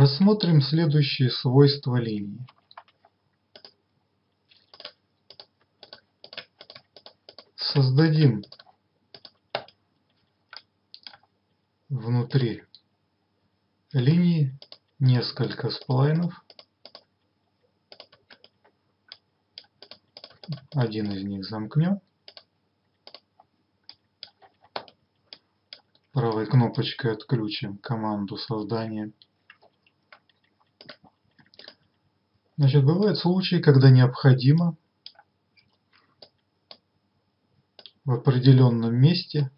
Рассмотрим следующие свойства линии. Создадим внутри линии несколько сплайнов. Один из них замкнем. Правой кнопочкой отключим команду создания. Значит, бывают случаи, когда необходимо в определенном месте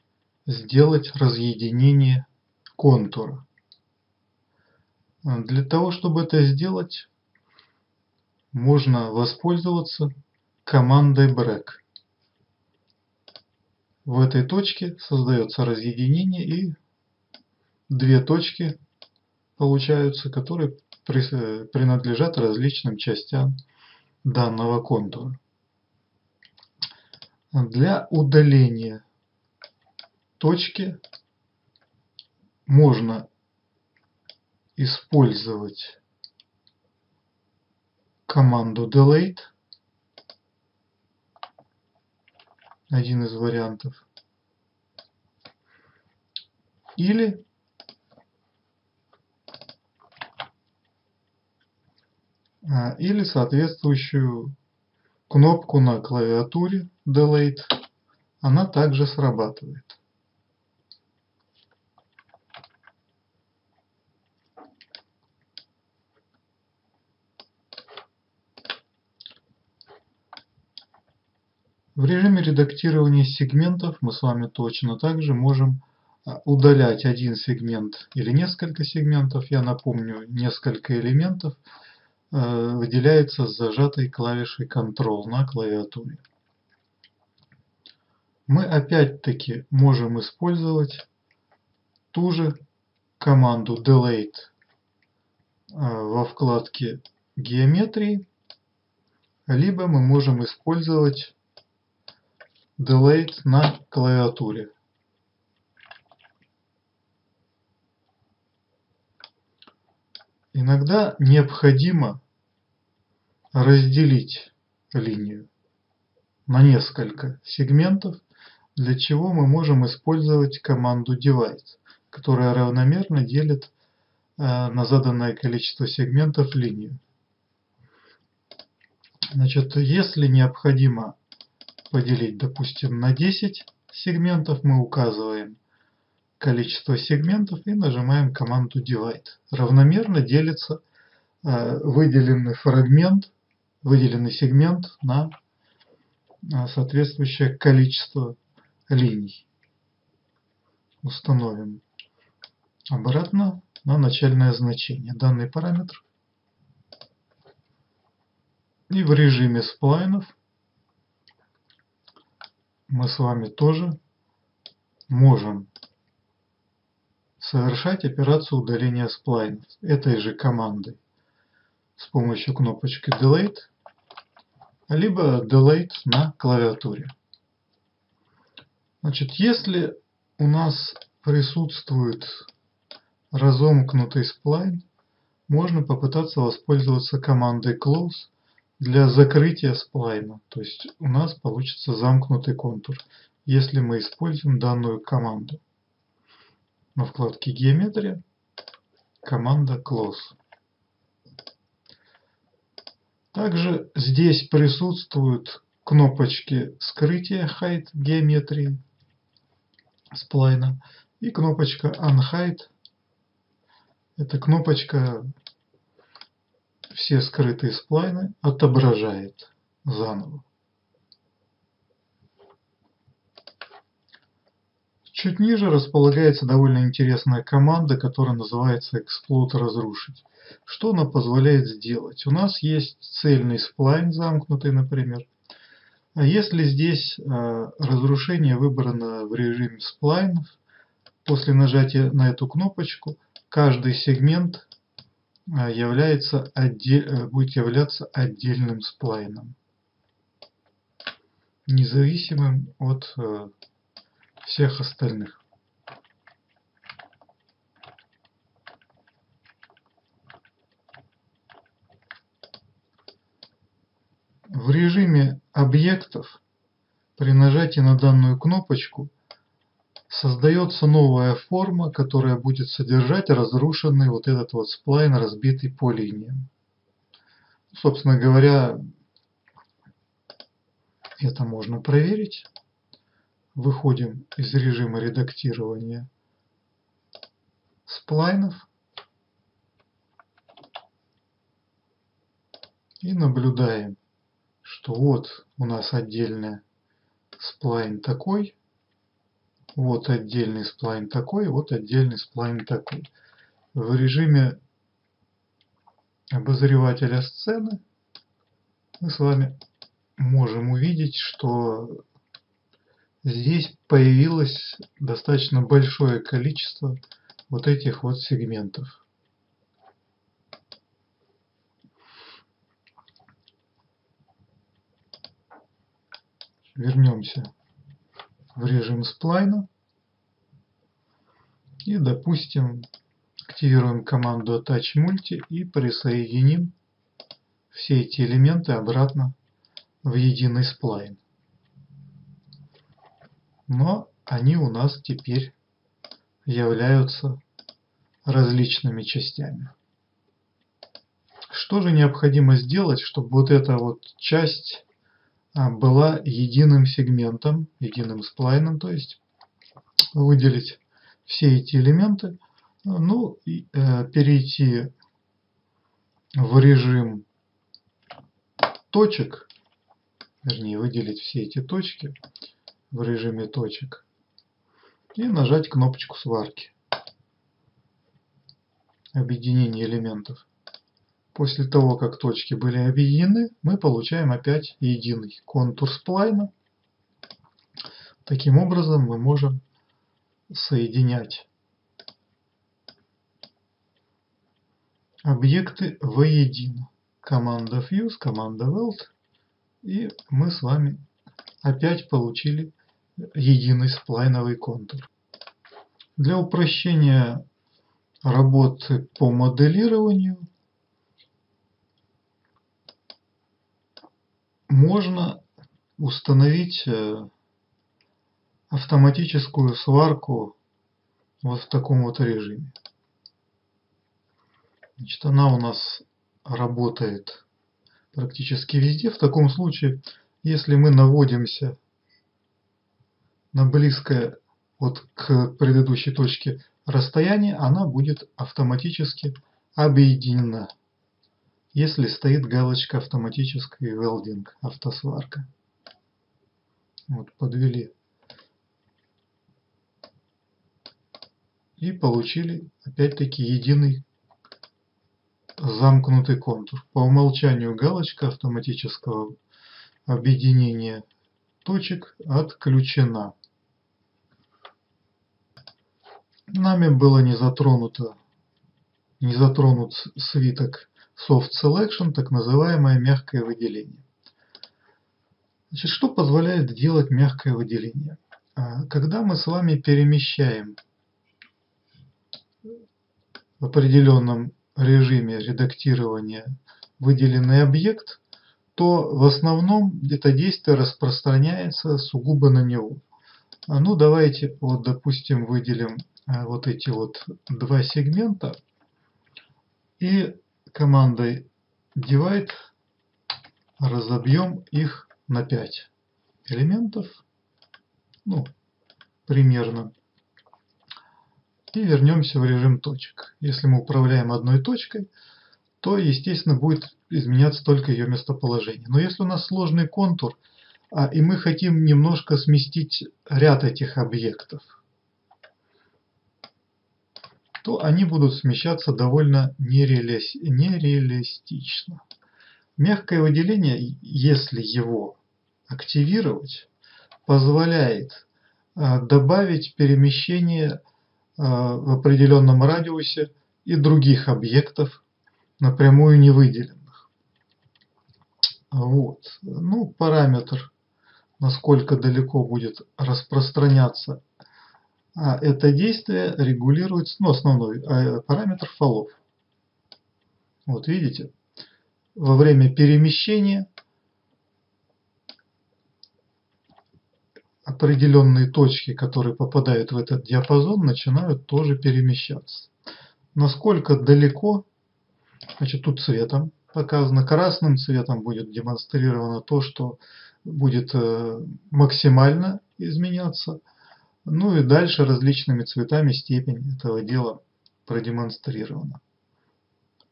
сделать разъединение контура. Для того, чтобы это сделать, можно воспользоваться командой break. В этой точке создается разъединение и две точки получаются, которые принадлежат различным частям данного контура. Для удаления точки можно использовать команду delete один из вариантов или или соответствующую кнопку на клавиатуре Delete, она также срабатывает. В режиме редактирования сегментов мы с вами точно также можем а, удалять один сегмент или несколько сегментов. Я напомню, несколько элементов – выделяется с зажатой клавишей Ctrl на клавиатуре. Мы опять-таки можем использовать ту же команду Delete э, во вкладке геометрии, либо мы можем использовать Delete на клавиатуре. Иногда необходимо разделить линию на несколько сегментов, для чего мы можем использовать команду divide, которая равномерно делит э, на заданное количество сегментов линию. Значит, если необходимо поделить, допустим, на 10 сегментов, мы указываем количество сегментов и нажимаем команду divide. Равномерно делится э, выделенный фрагмент выделенный сегмент на соответствующее количество линий. Установим обратно на начальное значение данный параметр. И в режиме сплайнов мы с вами тоже можем совершать операцию удаления сплайнов этой же командой с помощью кнопочки Delete либо Delete на клавиатуре. Значит, если у нас присутствует разомкнутый сплайн, можно попытаться воспользоваться командой Close для закрытия сплайна. То есть у нас получится замкнутый контур, если мы используем данную команду. На вкладке Геометрия команда Close. Также здесь присутствуют кнопочки скрытия Hide геометрии сплайна и кнопочка Unhide. Эта кнопочка все скрытые сплайны отображает заново. Чуть ниже располагается довольно интересная команда, которая называется Explode разрушить. Что она позволяет сделать? У нас есть цельный сплайн замкнутый, например. А если здесь э, разрушение выбрано в режиме сплайнов, после нажатия на эту кнопочку каждый сегмент э, является э, будет являться отдельным сплайном, независимым от всех остальных. В режиме объектов при нажатии на данную кнопочку создается новая форма, которая будет содержать разрушенный вот этот вот сплайн, разбитый по линиям. Собственно говоря, это можно проверить. Выходим из режима редактирования сплайнов и наблюдаем, что вот у нас отдельный сплайн такой, вот отдельный сплайн такой, вот отдельный сплайн такой. В режиме обозревателя сцены мы с вами можем увидеть, что здесь появилось достаточно большое количество вот этих вот сегментов. Вернемся в режим сплайна и, допустим, активируем команду Attach Multi и присоединим все эти элементы обратно в единый сплайн. Но они у нас теперь являются различными частями. Что же необходимо сделать, чтобы вот эта вот часть а, была единым сегментом, единым сплайном, то есть выделить все эти элементы, ну и э, перейти в режим точек, вернее выделить все эти точки в режиме точек и нажать кнопочку сварки объединение элементов. После того, как точки были объединены, мы получаем опять единый контур сплайна. Таким образом мы можем соединять объекты воедино. Команда Fuse, команда Weld. И мы с вами опять получили единый сплайновый контур. Для упрощения работы по моделированию можно установить э, автоматическую сварку вот в таком вот режиме. Значит, она у нас работает практически везде. В таком случае, если мы наводимся на близкое вот к предыдущей точке расстояние, она будет автоматически объединена, если стоит галочка автоматический велдинг, автосварка. Вот, подвели. И получили опять-таки единый замкнутый контур. По умолчанию галочка автоматического объединения точек отключена. Нами было не затронуто, не затронут свиток Soft Selection, так называемое мягкое выделение. Значит, что позволяет делать мягкое выделение? А, когда мы с вами перемещаем в определенном режиме редактирования выделенный объект, то в основном это действие распространяется сугубо на него. А ну давайте вот допустим выделим вот эти вот два сегмента и командой divide разобьем их на 5 элементов, ну, примерно. И вернемся в режим точек. Если мы управляем одной точкой, то, естественно, будет изменяться только ее местоположение. Но если у нас сложный контур, а, и мы хотим немножко сместить ряд этих объектов, то они будут смещаться довольно нереалистично. Мягкое выделение, если его активировать, позволяет а, добавить перемещение а, в определенном радиусе и других объектов, напрямую не выделенных. Вот. Ну, параметр, насколько далеко будет распространяться а это действие регулируется, ну, основной э, параметр фолов. Вот видите, во время перемещения определенные точки, которые попадают в этот диапазон, начинают тоже перемещаться. Насколько далеко, значит, тут цветом показано, красным цветом будет демонстрировано то, что будет э, максимально изменяться – ну и дальше различными цветами степень этого дела продемонстрирована.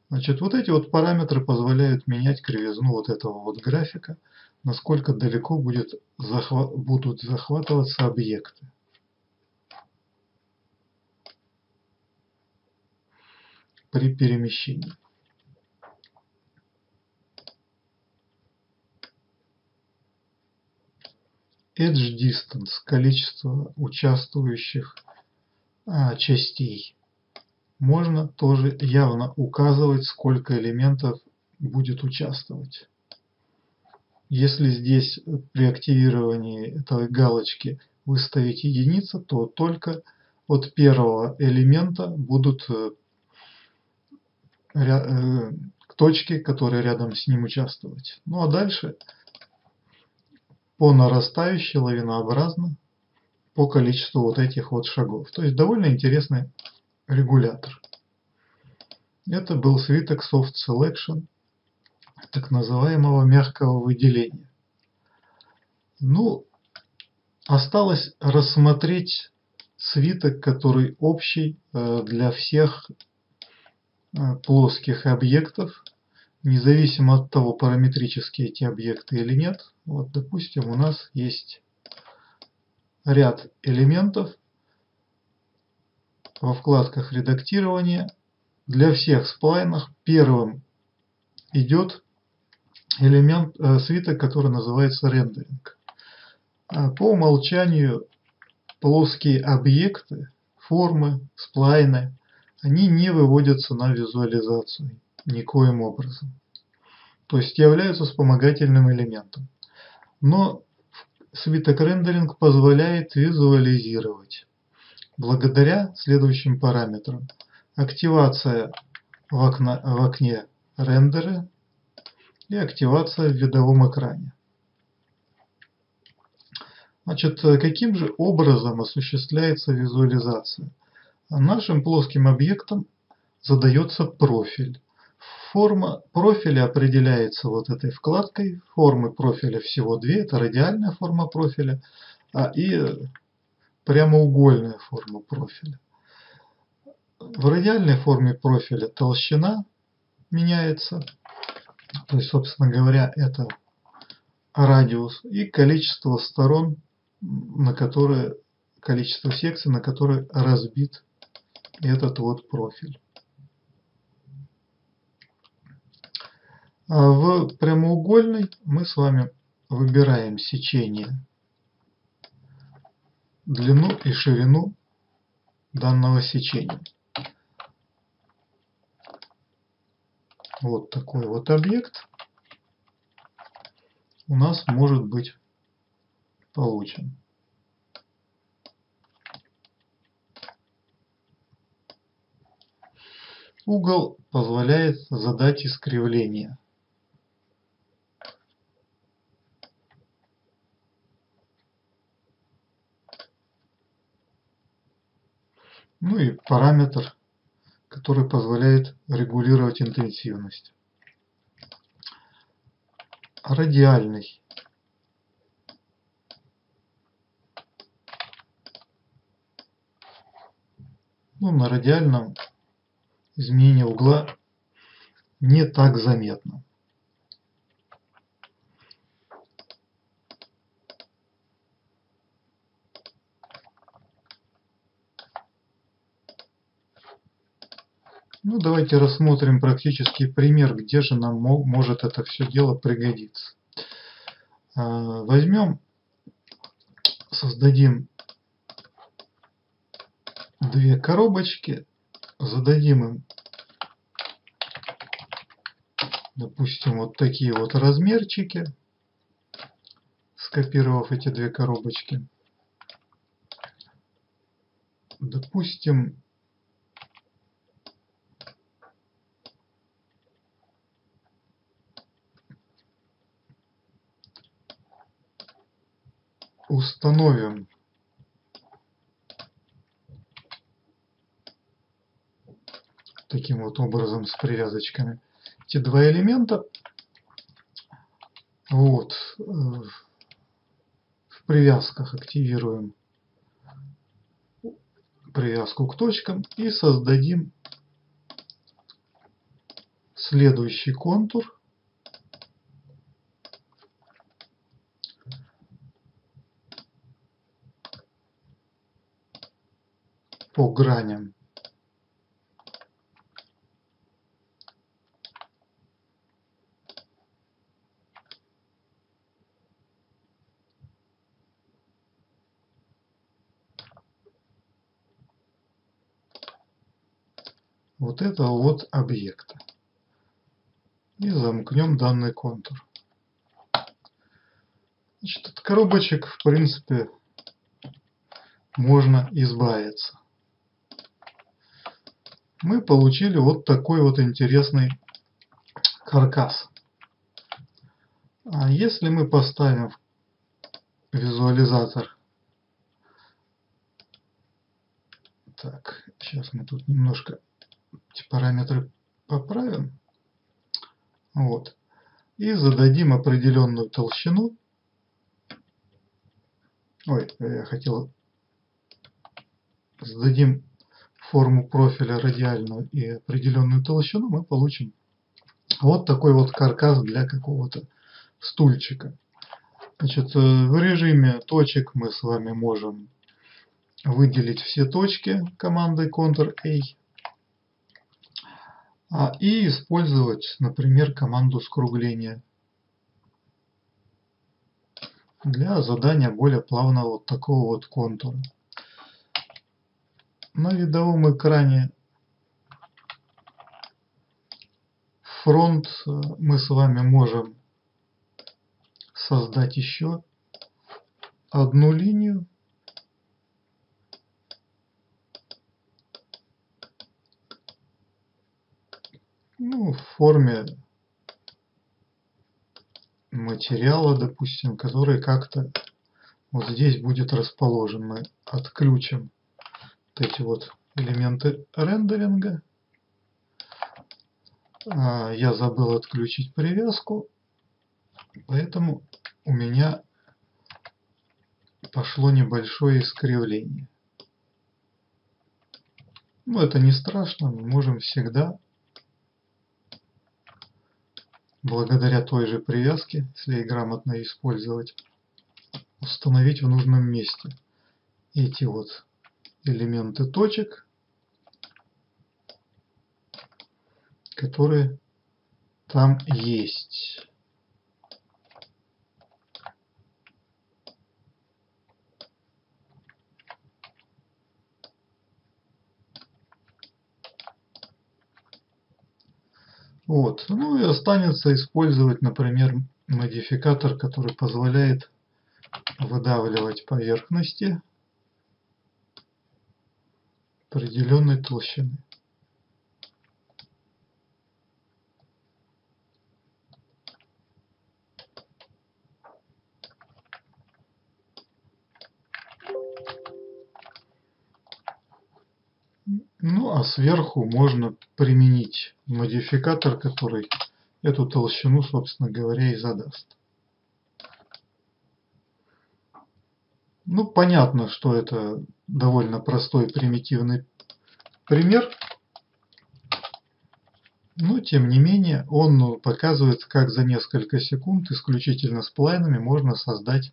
Значит, вот эти вот параметры позволяют менять кривизну вот этого вот графика, насколько далеко будет захват, будут захватываться объекты. при перемещении. Edge distance – количество участвующих а, частей. Можно тоже явно указывать, сколько элементов будет участвовать. Если здесь при активировании этой галочки выставить единица, то только от первого элемента будут э, э, точки, которые рядом с ним участвовать. Ну а дальше по нарастающей лавинообразно по количеству вот этих вот шагов. То есть довольно интересный регулятор. Это был свиток Soft Selection, так называемого мягкого выделения. Ну, осталось рассмотреть свиток, который общий э, для всех э, плоских объектов, независимо от того, параметрические эти объекты или нет. Вот, допустим, у нас есть ряд элементов во вкладках редактирования. Для всех сплайнов первым идет элемент э, свиток, который называется рендеринг. А по умолчанию плоские объекты, формы, сплайны, они не выводятся на визуализацию никоим образом. То есть являются вспомогательным элементом. Но свиток рендеринг позволяет визуализировать благодаря следующим параметрам. Активация в, окна, в окне рендеры и активация в видовом экране. Значит, каким же образом осуществляется визуализация? Нашим плоским объектом задается профиль. Форма профиля определяется вот этой вкладкой. Формы профиля всего две. Это радиальная форма профиля а, и прямоугольная форма профиля. В радиальной форме профиля толщина меняется. То есть, собственно говоря, это радиус и количество сторон, на которые, количество секций, на которые разбит этот вот профиль. В прямоугольной мы с вами выбираем сечение, длину и ширину данного сечения. Вот такой вот объект у нас может быть получен. Угол позволяет задать искривление. Ну и параметр, который позволяет регулировать интенсивность. Радиальный. Ну, на радиальном изменение угла не так заметно. Ну, давайте рассмотрим практический пример, где же нам может это все дело пригодиться. А, возьмем, создадим две коробочки, зададим им, допустим, вот такие вот размерчики, скопировав эти две коробочки. Допустим, установим таким вот образом с привязочками эти два элемента. Вот. Э, в привязках активируем привязку к точкам и создадим следующий контур. По граням. вот этого вот объекта. И замкнем данный контур. Значит, от коробочек, в принципе, можно избавиться. Мы получили вот такой вот интересный каркас. А если мы поставим визуализатор так, сейчас мы тут немножко эти параметры поправим. Вот. И зададим определенную толщину. Ой, я хотел... Зададим форму профиля радиальную и определенную толщину, мы получим вот такой вот каркас для какого-то стульчика. Значит, э, в режиме точек мы с вами можем выделить все точки командой Ctrl-A а, и использовать, например, команду скругления для задания более плавного вот такого вот контура. На видовом экране фронт э, мы с вами можем создать еще одну линию. Ну, в форме материала, допустим, который как-то вот здесь будет расположен. Мы отключим эти вот элементы рендеринга. А, я забыл отключить привязку, поэтому у меня пошло небольшое искривление. Но это не страшно, мы можем всегда благодаря той же привязке, если их грамотно использовать, установить в нужном месте эти вот элементы точек, которые там есть. Вот. Ну и останется использовать, например, модификатор, который позволяет выдавливать поверхности определенной толщины. Ну а сверху можно применить модификатор, который эту толщину, собственно говоря, и задаст. Ну, понятно, что это довольно простой примитивный пример. Но, тем не менее, он показывает, как за несколько секунд исключительно с плайнами можно создать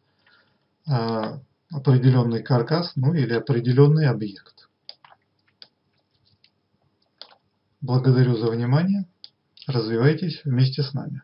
э, определенный каркас, ну или определенный объект. Благодарю за внимание. Развивайтесь вместе с нами.